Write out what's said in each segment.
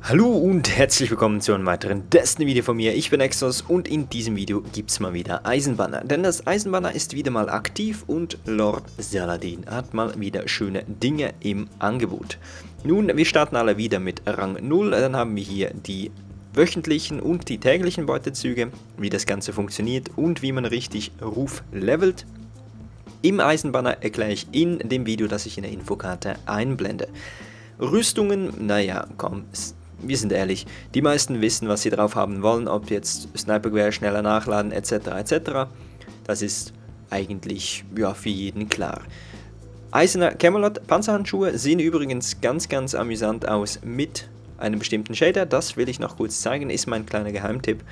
Hallo und herzlich willkommen zu einem weiteren Destiny-Video von mir. Ich bin Exos und in diesem Video gibt es mal wieder Eisenbanner. Denn das Eisenbanner ist wieder mal aktiv und Lord Saladin hat mal wieder schöne Dinge im Angebot. Nun, wir starten alle wieder mit Rang 0. Dann haben wir hier die wöchentlichen und die täglichen Beutezüge, wie das Ganze funktioniert und wie man richtig Ruf levelt. Im Eisenbanner erkläre ich in dem Video, das ich in der Infokarte einblende. Rüstungen, naja, komm, wir sind ehrlich, die meisten wissen, was sie drauf haben wollen, ob jetzt Snipergewehr schneller nachladen etc. etc. Das ist eigentlich ja, für jeden klar. Eisener Camelot Panzerhandschuhe sehen übrigens ganz ganz amüsant aus mit einem bestimmten Shader. Das will ich noch kurz zeigen, ist mein kleiner Geheimtipp.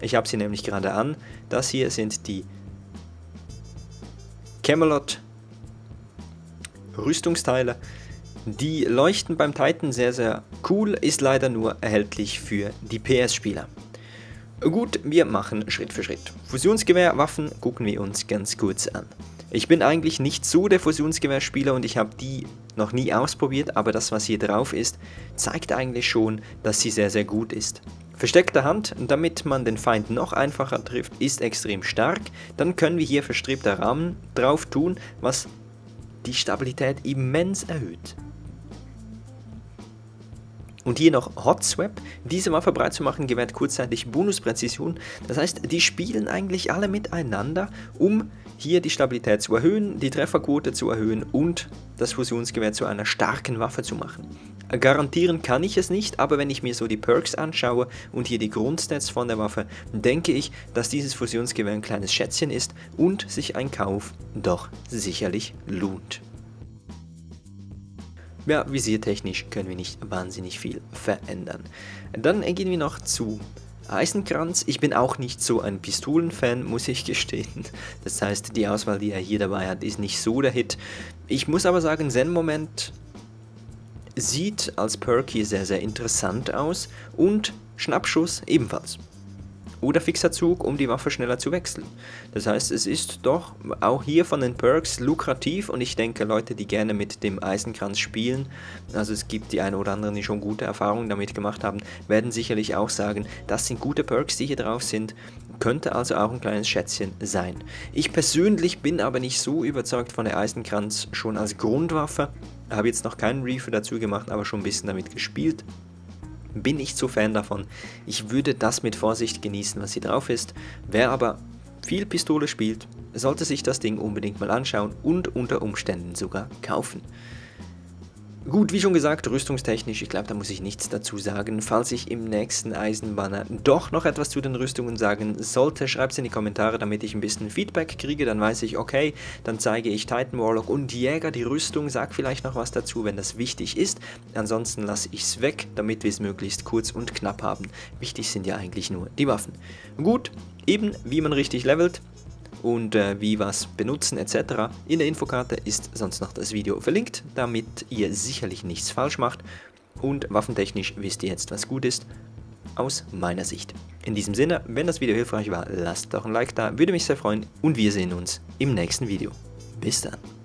Ich habe sie nämlich gerade an. Das hier sind die Camelot Rüstungsteile. Die leuchten beim Titan sehr, sehr cool, ist leider nur erhältlich für die PS-Spieler. Gut, wir machen Schritt für Schritt. Fusionsgewehrwaffen gucken wir uns ganz kurz an. Ich bin eigentlich nicht so der Fusionsgewehrspieler und ich habe die noch nie ausprobiert, aber das, was hier drauf ist, zeigt eigentlich schon, dass sie sehr, sehr gut ist. Versteckte Hand, damit man den Feind noch einfacher trifft, ist extrem stark. Dann können wir hier verstrebter Rahmen drauf tun, was die Stabilität immens erhöht. Und hier noch Hot Swap. Diese Waffe breit zu machen gewährt kurzzeitig Bonuspräzision. Das heißt, die spielen eigentlich alle miteinander, um hier die Stabilität zu erhöhen, die Trefferquote zu erhöhen und das Fusionsgewehr zu einer starken Waffe zu machen. Garantieren kann ich es nicht, aber wenn ich mir so die Perks anschaue und hier die Grundstats von der Waffe, denke ich, dass dieses Fusionsgewehr ein kleines Schätzchen ist und sich ein Kauf doch sicherlich lohnt. Ja, visiertechnisch können wir nicht wahnsinnig viel verändern. Dann gehen wir noch zu Eisenkranz. Ich bin auch nicht so ein Pistolenfan, muss ich gestehen. Das heißt, die Auswahl, die er hier dabei hat, ist nicht so der Hit. Ich muss aber sagen, Zen-Moment sieht als Perk hier sehr, sehr interessant aus und Schnappschuss ebenfalls oder fixer Zug, um die Waffe schneller zu wechseln. Das heißt, es ist doch auch hier von den Perks lukrativ und ich denke, Leute, die gerne mit dem Eisenkranz spielen, also es gibt die eine oder anderen, die schon gute Erfahrungen damit gemacht haben, werden sicherlich auch sagen, das sind gute Perks, die hier drauf sind, könnte also auch ein kleines Schätzchen sein. Ich persönlich bin aber nicht so überzeugt von der Eisenkranz schon als Grundwaffe, habe jetzt noch keinen Reefer dazu gemacht, aber schon ein bisschen damit gespielt bin ich zu Fan davon. Ich würde das mit Vorsicht genießen, was hier drauf ist. Wer aber viel Pistole spielt, sollte sich das Ding unbedingt mal anschauen und unter Umständen sogar kaufen. Gut, wie schon gesagt, rüstungstechnisch, ich glaube, da muss ich nichts dazu sagen. Falls ich im nächsten Eisenbanner doch noch etwas zu den Rüstungen sagen sollte, schreibt es in die Kommentare, damit ich ein bisschen Feedback kriege. Dann weiß ich, okay, dann zeige ich Titan Warlock und Jäger die Rüstung. Sag vielleicht noch was dazu, wenn das wichtig ist. Ansonsten lasse ich es weg, damit wir es möglichst kurz und knapp haben. Wichtig sind ja eigentlich nur die Waffen. Gut, eben wie man richtig levelt und äh, wie was benutzen etc. In der Infokarte ist sonst noch das Video verlinkt, damit ihr sicherlich nichts falsch macht und waffentechnisch wisst ihr jetzt, was gut ist, aus meiner Sicht. In diesem Sinne, wenn das Video hilfreich war, lasst doch ein Like da, würde mich sehr freuen und wir sehen uns im nächsten Video. Bis dann.